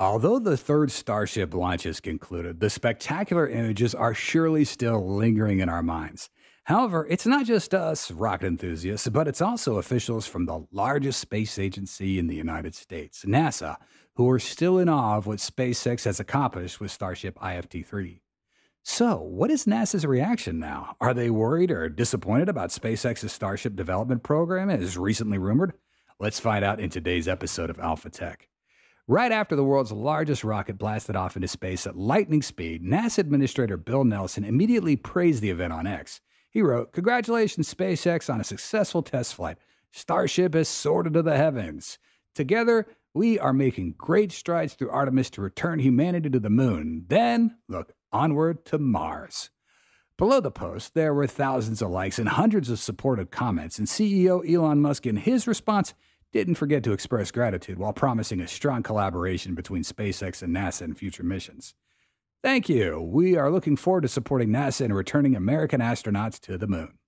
Although the third Starship launch is concluded, the spectacular images are surely still lingering in our minds. However, it's not just us rocket enthusiasts, but it's also officials from the largest space agency in the United States, NASA, who are still in awe of what SpaceX has accomplished with Starship IFT 3. So, what is NASA's reaction now? Are they worried or disappointed about SpaceX's Starship development program, as recently rumored? Let's find out in today's episode of Alpha Tech. Right after the world's largest rocket blasted off into space at lightning speed, NASA Administrator Bill Nelson immediately praised the event on X. He wrote, Congratulations, SpaceX, on a successful test flight. Starship has soared into the heavens. Together, we are making great strides through Artemis to return humanity to the moon. Then, look onward to Mars. Below the post, there were thousands of likes and hundreds of supportive comments, and CEO Elon Musk, in his response, didn't forget to express gratitude while promising a strong collaboration between SpaceX and NASA in future missions. Thank you. We are looking forward to supporting NASA and returning American astronauts to the moon.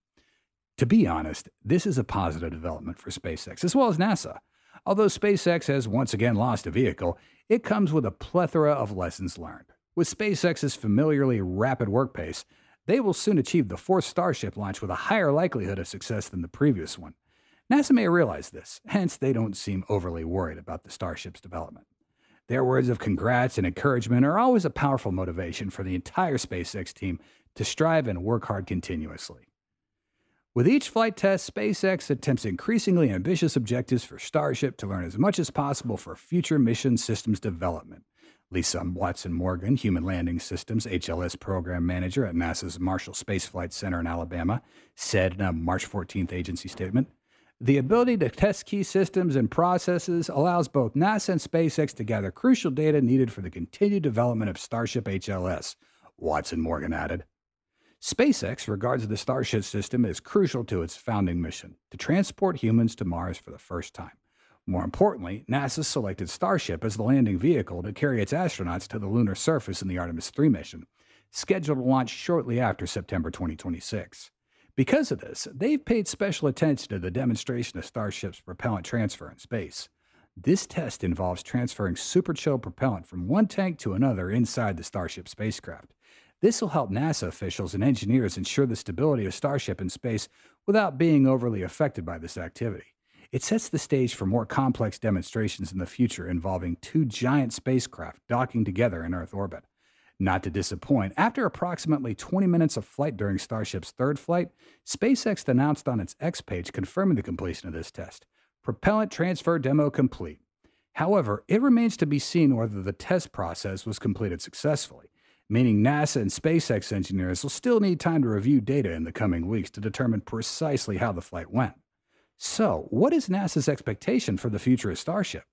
To be honest, this is a positive development for SpaceX as well as NASA. Although SpaceX has once again lost a vehicle, it comes with a plethora of lessons learned. With SpaceX's familiarly rapid work pace, they will soon achieve the fourth Starship launch with a higher likelihood of success than the previous one. NASA may realize this, hence, they don't seem overly worried about the Starship's development. Their words of congrats and encouragement are always a powerful motivation for the entire SpaceX team to strive and work hard continuously. With each flight test, SpaceX attempts increasingly ambitious objectives for Starship to learn as much as possible for future mission systems development. Lisa Watson Morgan, Human Landing Systems HLS Program Manager at NASA's Marshall Space Flight Center in Alabama, said in a March 14th agency statement the ability to test key systems and processes allows both NASA and SpaceX to gather crucial data needed for the continued development of Starship HLS, Watson Morgan added. SpaceX regards the Starship system as crucial to its founding mission to transport humans to Mars for the first time. More importantly, NASA selected Starship as the landing vehicle to carry its astronauts to the lunar surface in the Artemis 3 mission, scheduled to launch shortly after September 2026. Because of this, they've paid special attention to the demonstration of Starship's propellant transfer in space. This test involves transferring superchill propellant from one tank to another inside the Starship spacecraft. This will help NASA officials and engineers ensure the stability of Starship in space without being overly affected by this activity. It sets the stage for more complex demonstrations in the future involving two giant spacecraft docking together in Earth orbit. Not to disappoint, after approximately 20 minutes of flight during Starship's third flight, SpaceX announced on its X page confirming the completion of this test. Propellant transfer demo complete. However, it remains to be seen whether the test process was completed successfully, meaning NASA and SpaceX engineers will still need time to review data in the coming weeks to determine precisely how the flight went. So, what is NASA's expectation for the future of Starship?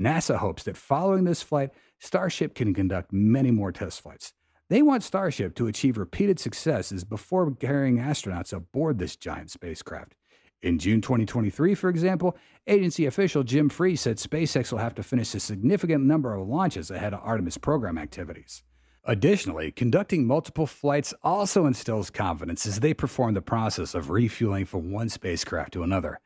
NASA hopes that following this flight, Starship can conduct many more test flights. They want Starship to achieve repeated successes before carrying astronauts aboard this giant spacecraft. In June 2023, for example, agency official Jim Free said SpaceX will have to finish a significant number of launches ahead of Artemis program activities. Additionally, conducting multiple flights also instills confidence as they perform the process of refueling from one spacecraft to another,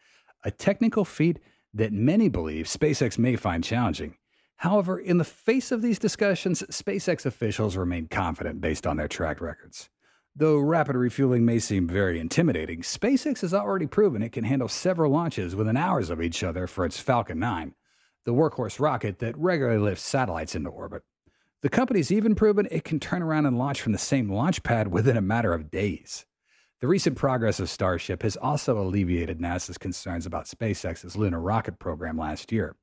a technical feat that many believe SpaceX may find challenging. However, in the face of these discussions, SpaceX officials remain confident based on their track records. Though rapid refueling may seem very intimidating, SpaceX has already proven it can handle several launches within hours of each other for its Falcon 9, the workhorse rocket that regularly lifts satellites into orbit. The company's even proven it can turn around and launch from the same launch pad within a matter of days. The recent progress of Starship has also alleviated NASA's concerns about SpaceX's lunar rocket program last year.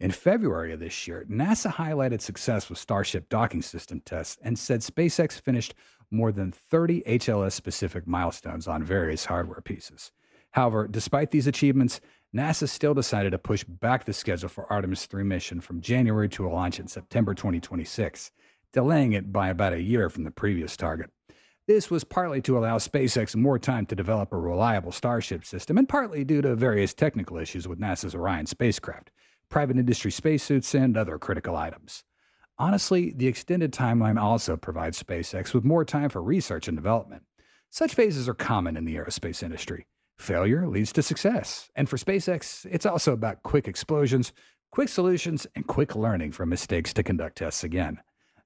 In February of this year, NASA highlighted success with Starship docking system tests and said SpaceX finished more than 30 HLS specific milestones on various hardware pieces. However, despite these achievements, NASA still decided to push back the schedule for Artemis 3 mission from January to a launch in September 2026, delaying it by about a year from the previous target. This was partly to allow SpaceX more time to develop a reliable Starship system, and partly due to various technical issues with NASA's Orion spacecraft, private industry spacesuits, and other critical items. Honestly, the extended timeline also provides SpaceX with more time for research and development. Such phases are common in the aerospace industry. Failure leads to success. And for SpaceX, it's also about quick explosions, quick solutions, and quick learning from mistakes to conduct tests again.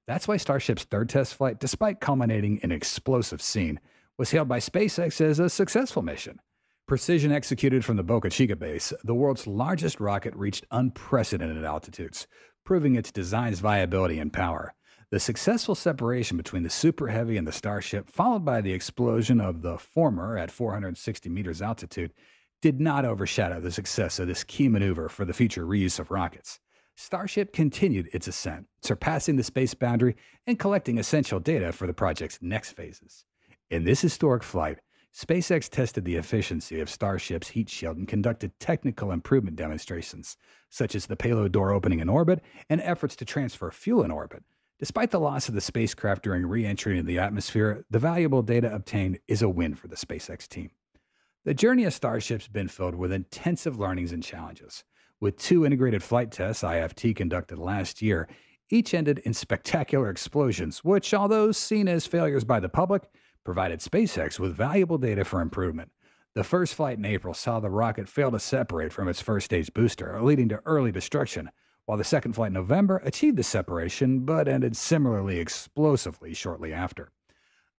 That's why Starship's third test flight, despite culminating in an explosive scene, was hailed by SpaceX as a successful mission. Precision executed from the Boca Chica base, the world's largest rocket reached unprecedented altitudes, proving its design's viability and power. The successful separation between the Super Heavy and the Starship, followed by the explosion of the former at 460 meters altitude, did not overshadow the success of this key maneuver for the future reuse of rockets. Starship continued its ascent, surpassing the space boundary and collecting essential data for the project's next phases. In this historic flight, SpaceX tested the efficiency of Starship's heat shield and conducted technical improvement demonstrations, such as the payload door opening in orbit and efforts to transfer fuel in orbit. Despite the loss of the spacecraft during re entry into the atmosphere, the valuable data obtained is a win for the SpaceX team. The journey of Starship's been filled with intensive learnings and challenges. With two integrated flight tests IFT conducted last year, each ended in spectacular explosions, which, although seen as failures by the public, provided SpaceX with valuable data for improvement. The first flight in April saw the rocket fail to separate from its first stage booster, leading to early destruction, while the second flight in November achieved the separation but ended similarly explosively shortly after.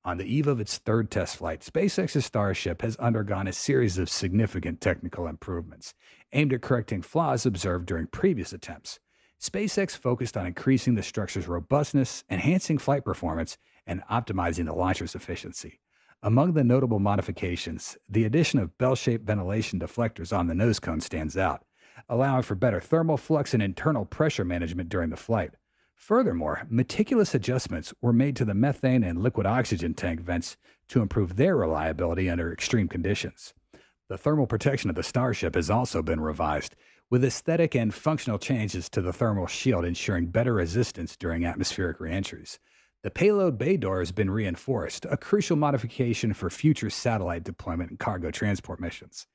On the eve of its third test flight, SpaceX's Starship has undergone a series of significant technical improvements aimed at correcting flaws observed during previous attempts. SpaceX focused on increasing the structure's robustness, enhancing flight performance, and optimizing the launcher's efficiency. Among the notable modifications, the addition of bell shaped ventilation deflectors on the nose cone stands out, allowing for better thermal flux and internal pressure management during the flight. Furthermore, meticulous adjustments were made to the methane and liquid oxygen tank vents to improve their reliability under extreme conditions. The thermal protection of the Starship has also been revised, with aesthetic and functional changes to the thermal shield ensuring better resistance during atmospheric reentries. The payload bay door has been reinforced, a crucial modification for future satellite deployment and cargo transport missions.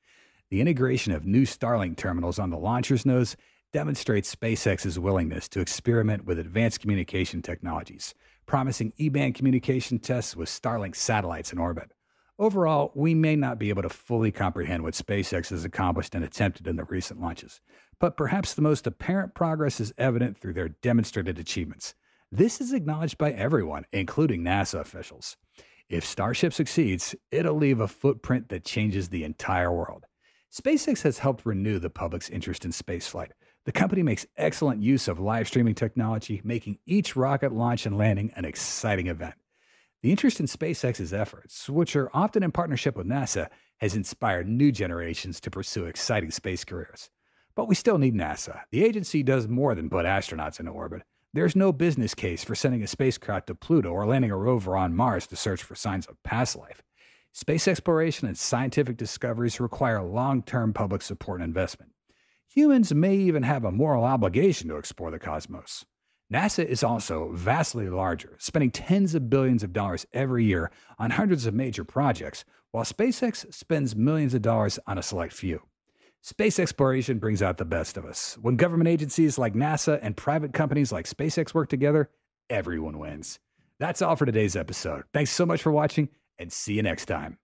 The integration of new Starlink terminals on the launcher's nose demonstrates SpaceX's willingness to experiment with advanced communication technologies, promising E band communication tests with Starlink satellites in orbit. Overall, we may not be able to fully comprehend what SpaceX has accomplished and attempted in the recent launches, but perhaps the most apparent progress is evident through their demonstrated achievements. This is acknowledged by everyone, including NASA officials. If Starship succeeds, it'll leave a footprint that changes the entire world. SpaceX has helped renew the public's interest in spaceflight. The company makes excellent use of live streaming technology, making each rocket launch and landing an exciting event. The interest in SpaceX's efforts, which are often in partnership with NASA, has inspired new generations to pursue exciting space careers. But we still need NASA. The agency does more than put astronauts into orbit. There's no business case for sending a spacecraft to Pluto or landing a rover on Mars to search for signs of past life. Space exploration and scientific discoveries require long term public support and investment. Humans may even have a moral obligation to explore the cosmos. NASA is also vastly larger, spending tens of billions of dollars every year on hundreds of major projects, while SpaceX spends millions of dollars on a select few. Space exploration brings out the best of us. When government agencies like NASA and private companies like SpaceX work together, everyone wins. That's all for today's episode. Thanks so much for watching and see you next time.